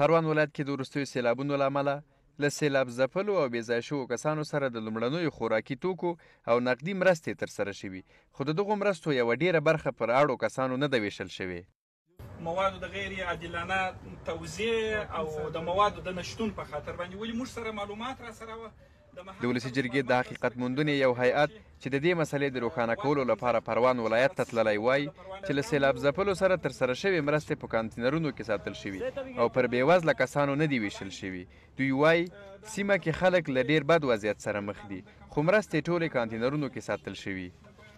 پروان ولایت کې د وروستیو سیلابونو له امله له سیلاب ځپلو او بې ځای شوو کسانو سره د لومړنیو خوراکي توکو او نقدي مرستې ترسره شوي خو د دغو مرستو یوه ډیره برخه پر اړو کسانو نه ده ویشل شوې موادو د غیر عادلانه توزیع او د موادو د نشتون په خاطر باندې ولې موږ سره معلومات را سره وه د ولسی جرګې د حقیقت موندنې یو هیئت چې د دې مسلې د روښانه کولو لپاره پروان ولایت ته تللی وای چې له سیلاب ځپلو سره تر سره شوې مرستې په کانتینرونو کې ساتل شوي او پر بېوزله کسانو نه دي ویشل شوي دوی وای سیمه کې خلک له ډیر بد وضعیت سره مخ دي خو مرستې ټولې کانتینرونو کې ساتل شوي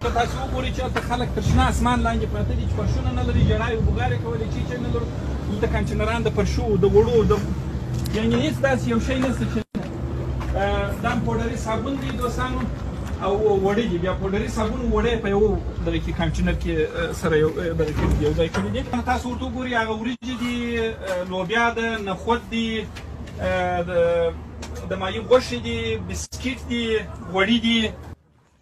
که تاسو وګورئ چې هلته خلک تر شنه اسمان لاندې پراته دي چې فرشونه نه لري ژړا یې بوغارې کولې چې چې نه لرو دلته کنټینران د فرشو د وړو د یعنی هیڅ داسې یو شی نشته چې دا پوډري صابون دي دوستانو او وړې دي بیا پوډري صابون وړې په یو دغه کې کنټینر کې سره یو دغه کې یو ځای کړی دي تاسو ورته وګورئ هغه وریجې دي لوبیا ده نخود دي د مایي غوښې دي بسکیټ دي غوړي دي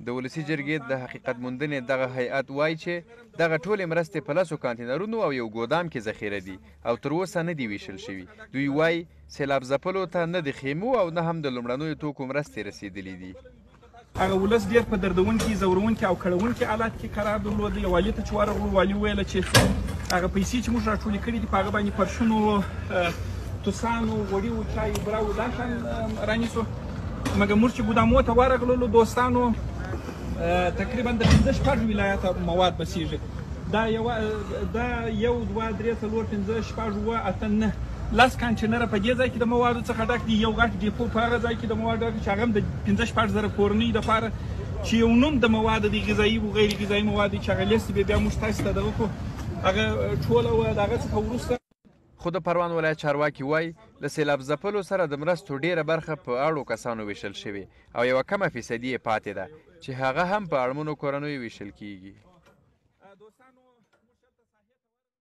د ولسي جرګې د حقیقت موندنې دغه هیئت وایي چې دغه ټولې مرستې په لسو کانتینرونو او یو ګودام کې ذخیره دي او تر اوسه نه دي ویشل شوي. دوی وایي، سېلاب ځپلو ته نه د خېمو او نه هم د لومړنیو توکو مرستې رسېدلي دي. هغه ولس ډېر په دردونکي، ځورونکي او کړونکي حالت کې قرار درلود. والي ته چې ورغلو، والي وویل چې هغه پیسې چې موږ راټولې کړې دي، په هغه باندې فرشونو، توسانو، وړیو، چایو، براوو دا شیان رانیسو. مګر موږ چې ګودامو ته ورغللو دوستانو تقریبا د پنځه شپږ ولایته مواد بسیږي دا یو دا یو دوه درې څلور پنځه شپږ اووه اته نه لس کانټینره په دې ځای کې د موادو څخه ډک دي یو غټ ډیپو په هغه ځای کې د موادو ډک چې هغه هم د پنځه شپږ زره کورنۍ دپاره چې یو نوم د مواد د غذایي او غیر غذایي مواد چې هغه لیست بیا موږ تاسو ته دغه هغه ټوله و د هغه څخه وروسته خو د پروان ولایت چارواکي وايي، له سېلاب ځپلو سره د مرستو ډېره برخه په اړو کسانو وېشل شوې او یوه کمه فیصدي یې پاتې ده، چې هغه هم په اړمنو کورنیو وېشل کېږي.